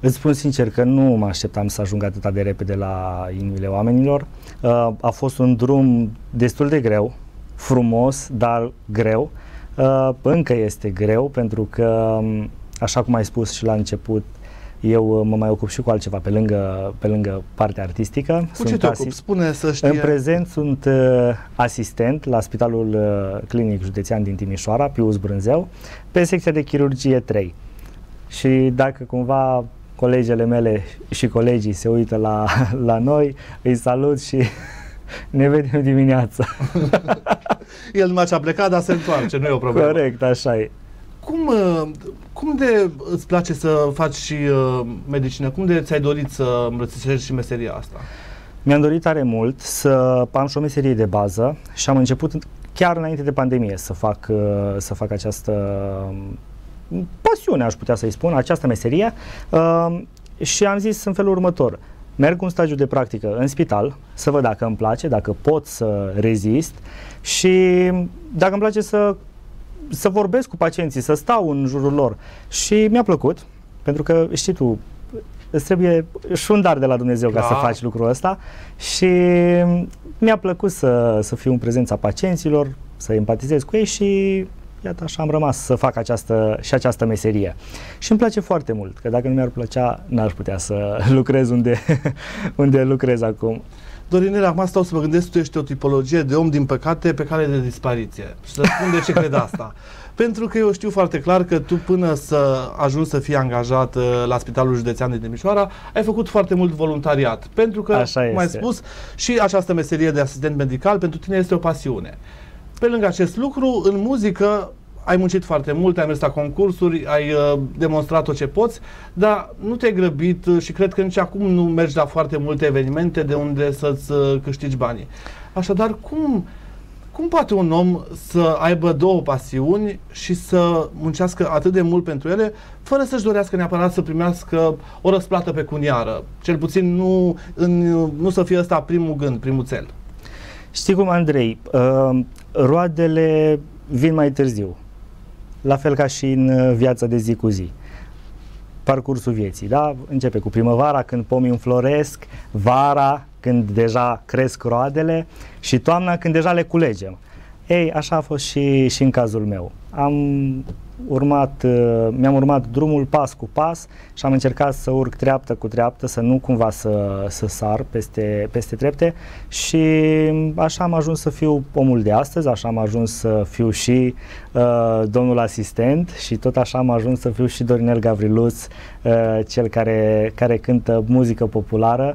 Îți spun sincer că nu mă așteptam să ajung atât de repede la inimile oamenilor. Uh, a fost un drum destul de greu, frumos, dar greu. Uh, încă este greu pentru că, um, așa cum ai spus și la început, eu uh, mă mai ocup și cu altceva pe lângă, pe lângă partea artistică. Cu sunt ce te ocupi? Spune să știe. În prezent sunt uh, asistent la Spitalul uh, Clinic Județean din Timișoara, Pius Brânzeu, pe secția de chirurgie 3. Și dacă cumva colegele mele și colegii se uită la, la noi, îi salut și ne vedem dimineața. El numai ce a plecat, dar se întoarce, nu e o problemă. Corect, așa e. Cum, uh, cum de îți place să faci și uh, medicină? Cum de ți-ai dorit să îmbrățișezi și meseria asta? Mi-am dorit tare mult să am și o meserie de bază și am început chiar înainte de pandemie să fac, uh, să fac această um, pasiune, aș putea să-i spun, această meserie uh, și am zis în felul următor. Merg un stagiu de practică în spital să văd dacă îmi place, dacă pot să rezist și dacă îmi place să să vorbesc cu pacienții, să stau în jurul lor. Și mi-a plăcut, pentru că, știi tu, îți trebuie și un dar de la Dumnezeu da. ca să da. faci lucrul ăsta și mi-a plăcut să, să fiu în prezența pacienților, să empatizez cu ei și iată așa am rămas să fac această, și această meserie. Și îmi place foarte mult, că dacă nu mi-ar plăcea, n-aș putea să lucrez unde, unde lucrez acum. Dorinel, acum stau să mă gândesc, tu ești o tipologie de om, din păcate, pe cale de dispariție. Și să spun de ce cred asta. Pentru că eu știu foarte clar că tu până să ajungi să fii angajat uh, la Spitalul Județean de Timișoara, ai făcut foarte mult voluntariat. Pentru că, Așa cum ai spus, și această meserie de asistent medical pentru tine este o pasiune. Pe lângă acest lucru, în muzică ai muncit foarte mult, ai mers la concursuri, ai uh, demonstrat tot ce poți, dar nu te-ai grăbit uh, și cred că nici acum nu mergi la foarte multe evenimente de unde să-ți uh, câștigi banii. Așadar, cum, cum poate un om să aibă două pasiuni și să muncească atât de mult pentru ele, fără să-și dorească neapărat să primească o răsplată pecuniară? Cel puțin nu, în, nu să fie ăsta primul gând, primul cel. Știi cum, Andrei, uh, roadele vin mai târziu la fel ca și în uh, viața de zi cu zi. Parcursul vieții, da? Începe cu primăvara, când pomii înfloresc, vara, când deja cresc roadele și toamna, când deja le culegem. Ei, așa a fost și, și în cazul meu. Am urmat, uh, mi-am urmat drumul pas cu pas și am încercat să urc treaptă cu treaptă, să nu cumva să, să sar peste, peste trepte și așa am ajuns să fiu omul de astăzi, așa am ajuns să fiu și uh, domnul asistent și tot așa am ajuns să fiu și Dorinel Gavriluț, uh, cel care, care cântă muzică populară